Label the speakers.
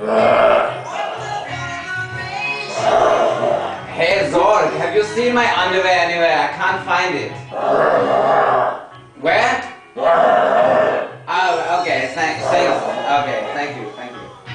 Speaker 1: Hey
Speaker 2: Zorg, have you seen my underwear anywhere? I can't find it. Where? Oh, okay, thanks, thanks. Okay, thank you, thank you.